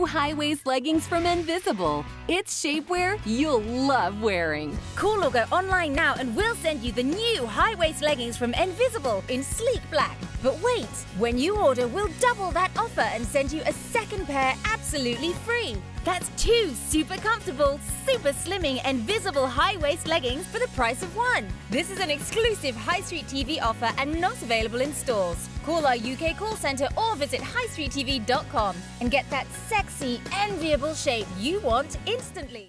new high waist leggings from Envysible. It's shapewear you'll love wearing. Call or go online now and we'll send you the new high waist leggings from Envysible in sleek black. But wait, when you order, we'll double that offer and send you a second pair absolutely free. That's two super comfortable, super slimming, Envysible high waist leggings for the price of one. This is an exclusive High Street TV offer and not available in stores. Call our UK call centre or visit highstreettv.com and get that sexy, enviable shape you want instantly.